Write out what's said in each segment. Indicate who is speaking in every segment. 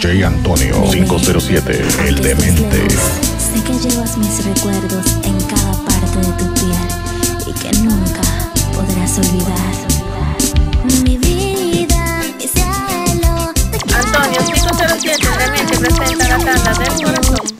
Speaker 1: DJ Antonio 507, el demente.
Speaker 2: Sé que llevas mis recuerdos en cada parte de tu piel y que nunca podrás olvidar. Mi vida, mi cielo,
Speaker 3: Antonio 507 realmente presenta la tanda del corazón.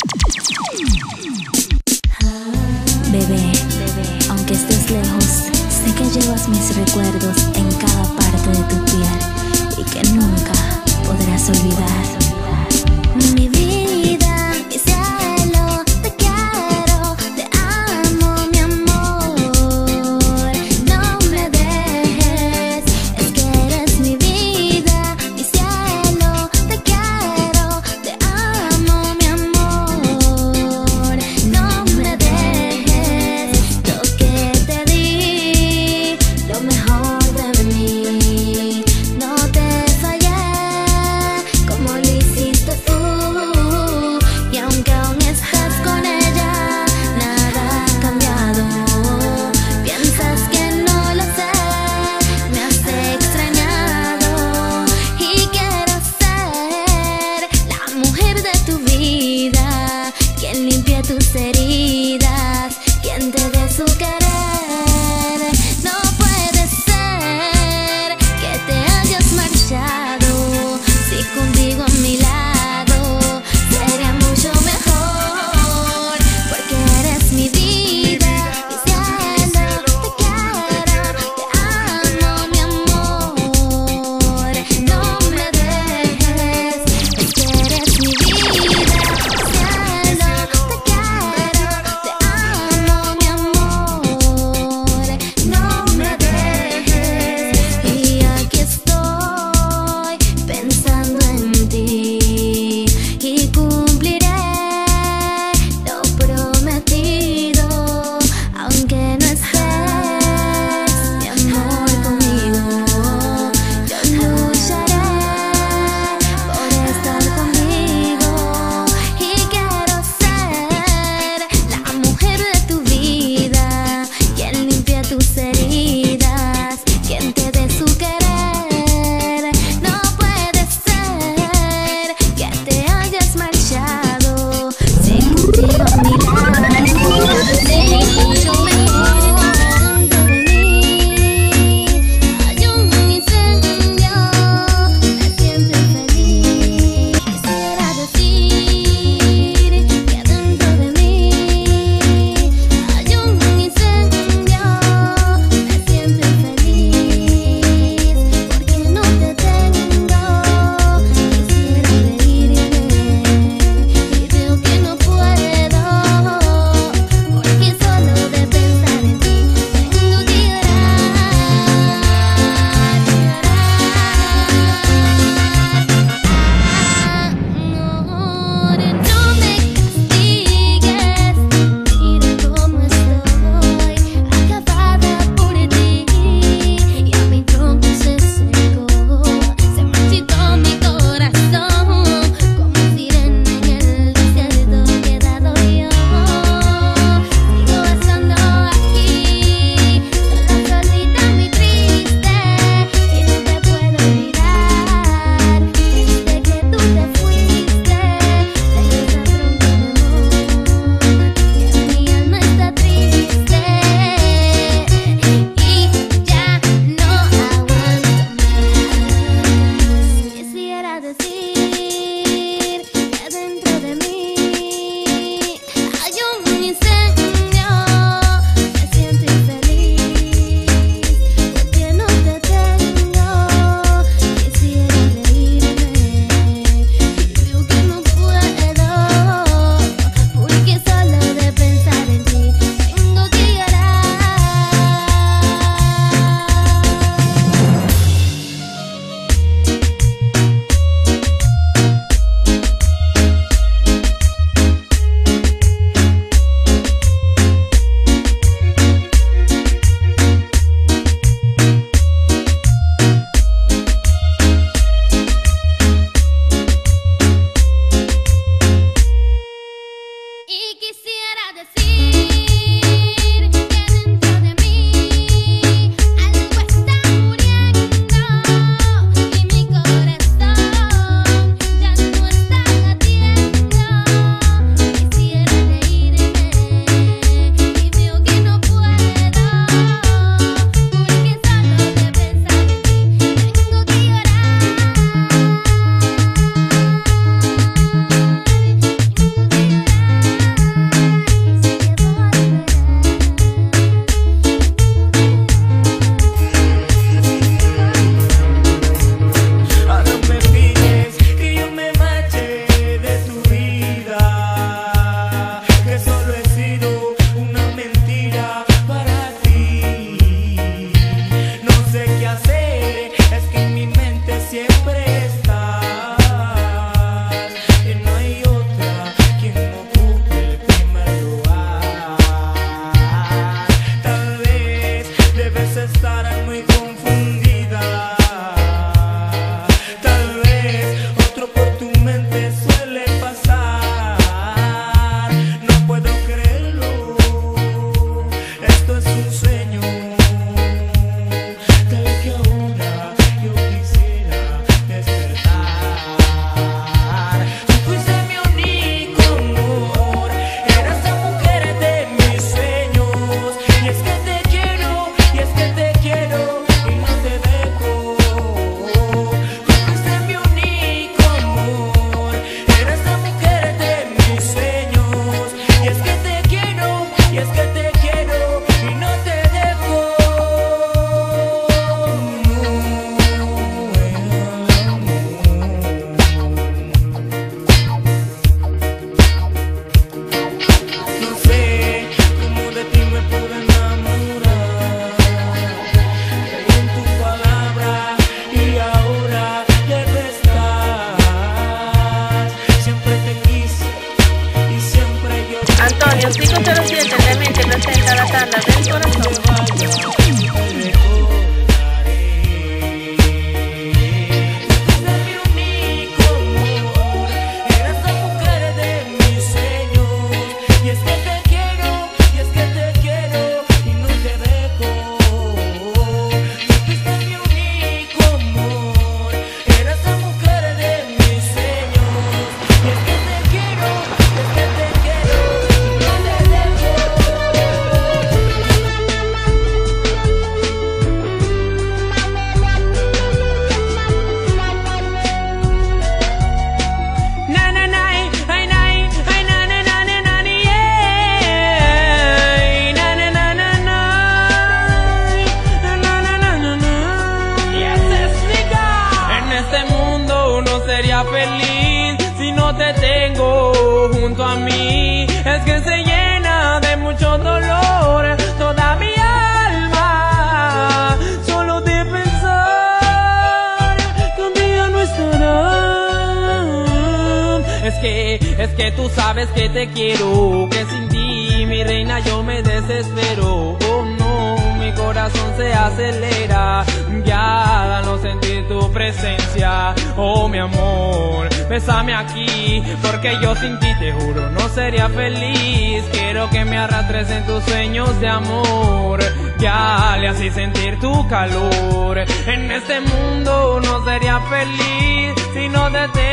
Speaker 2: Que,
Speaker 4: tú sabes que te quiero, que sin ti, mi reina, yo me desespero. Oh no, mi corazón se acelera. Ya no sentir tu presencia, oh mi amor, bésame aquí, porque yo sin ti te juro no sería feliz. Quiero que me arrastres en tus sueños de amor, ya le así sentir tu calor. En este mundo no sería feliz si no te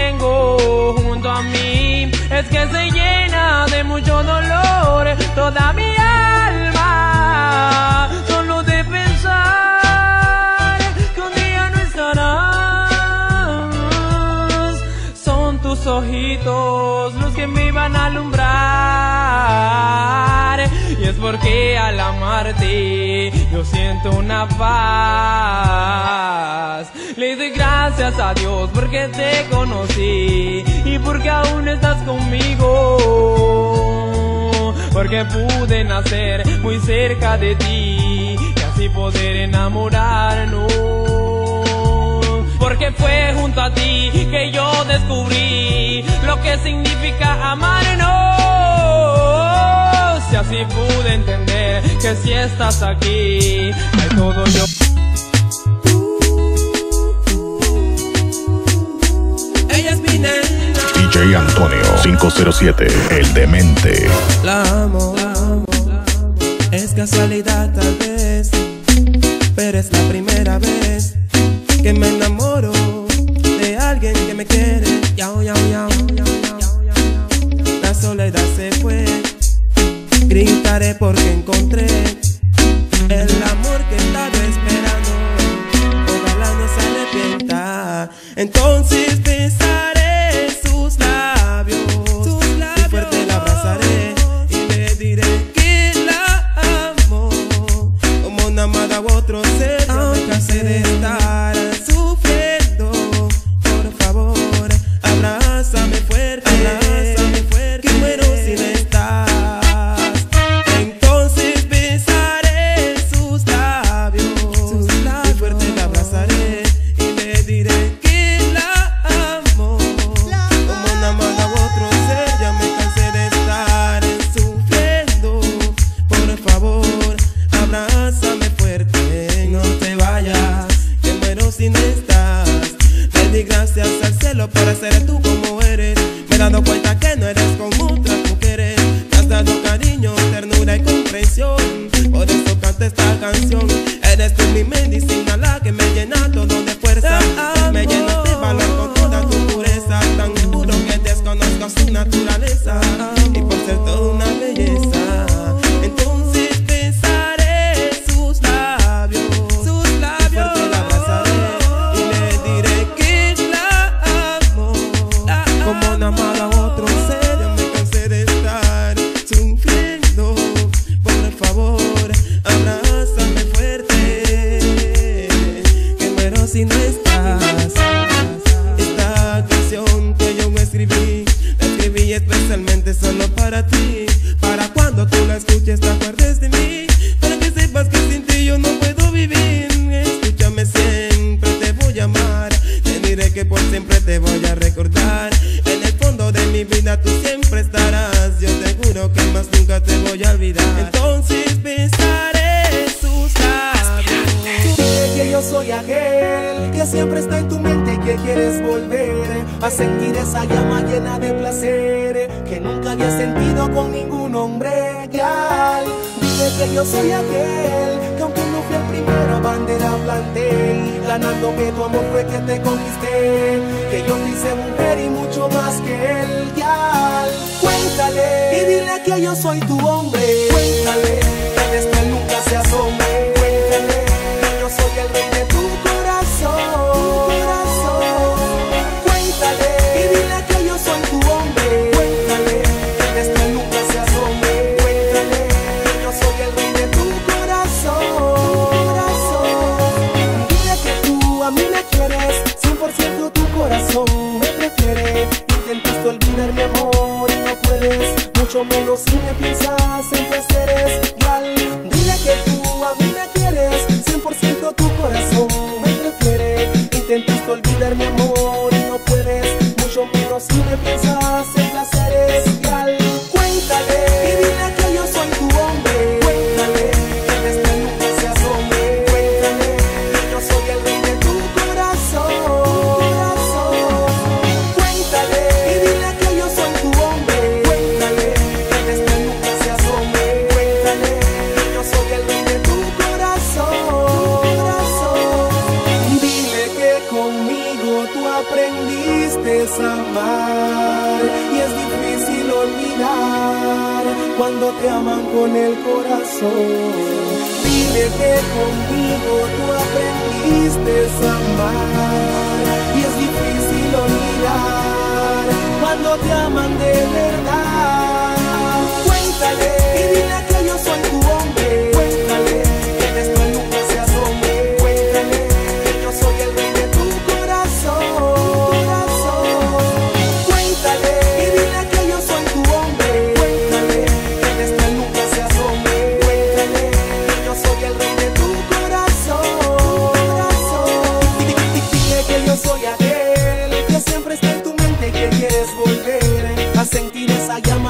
Speaker 4: a mí. Es que se llena de mucho dolor toda mi alma, solo de pensar que un día no estarás. Son tus ojitos los que me van a alumbrar. Y es porque al amarte yo siento una paz. Le doy gracias a Dios porque te conocí y porque aún estás conmigo. Porque pude nacer muy cerca de ti y así poder enamorarnos. Porque fue junto a ti que yo descubrí lo que significa amarnos. Y así pude entender que si estás aquí, hay todo yo.
Speaker 1: DJ Antonio 507, el demente.
Speaker 5: La amo, es casualidad tal vez, pero es la primera vez que me enamoro de alguien que me quiere. Yao, yao, yao. La soledad se fue, gritaré porque encontré
Speaker 6: quieres volver a sentir esa llama llena de placer que nunca había sentido con ningún hombre real. Dile que yo soy aquel que aunque no fui el primero bandera planté y ganándome tu amor fue que te conquisté. Que yo te hice mujer y mucho más que el real. Cuéntale y dile que yo soy tu hombre. Cuéntale que de esto él nunca se asombre. te.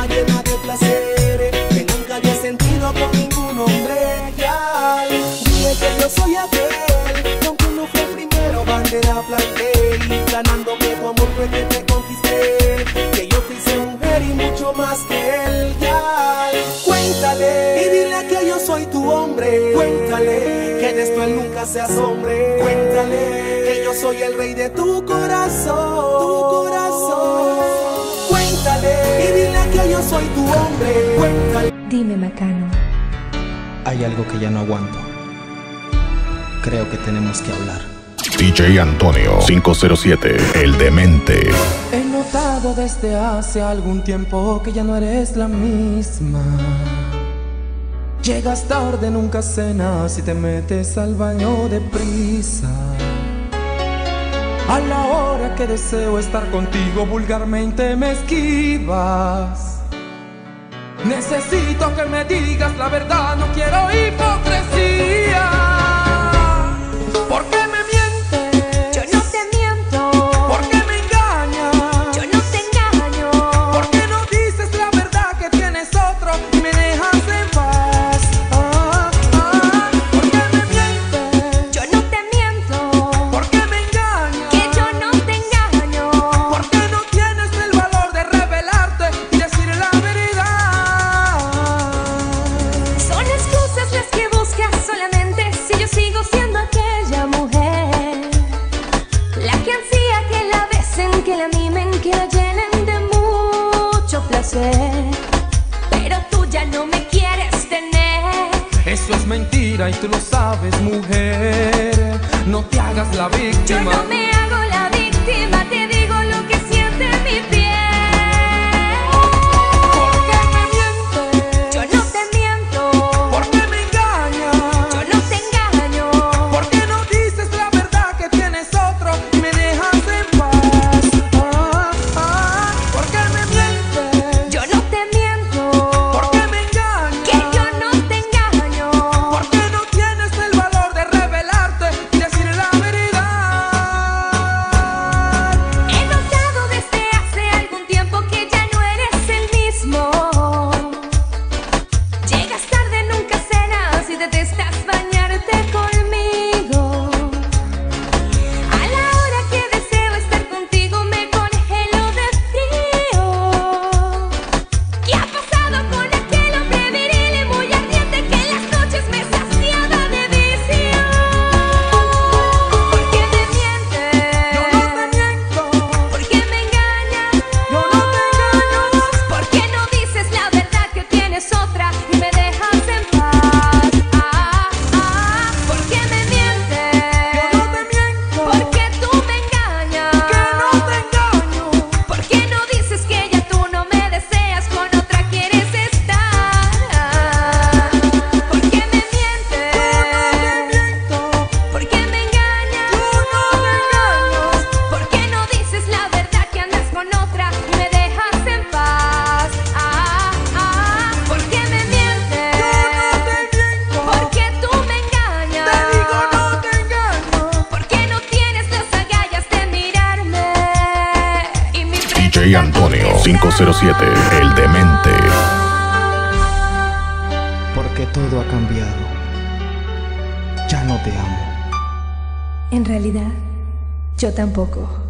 Speaker 6: llena de placeres que nunca había sentido con ningún hombre. Dile que yo soy aquel, con tu fue primero bandera planté y ganándome tu amor fue que te conquisté, que yo te hice mujer y mucho más que él. Cuéntale y dile que yo soy tu hombre. Cuéntale que de esto él nunca se asombre. Cuéntale que yo soy el rey de tu corazón. Tu corazón. soy tu hombre.
Speaker 7: Dime, Macano.
Speaker 8: Hay algo que ya no aguanto. Creo que tenemos que hablar.
Speaker 1: DJ Antonio 507, el demente.
Speaker 9: He notado desde hace algún tiempo que ya no eres la misma. Llegas tarde, nunca cenas y te metes al baño deprisa. A la hora que deseo estar contigo, vulgarmente me esquivas. Necesito que me digas la verdad, no quiero hipocresía.
Speaker 7: pero tú ya no me quieres tener.
Speaker 9: Eso es mentira y tú lo sabes, mujer. No te hagas la víctima.
Speaker 1: 507, el demente.
Speaker 8: Porque todo ha cambiado. Ya no te amo.
Speaker 10: En realidad, yo tampoco.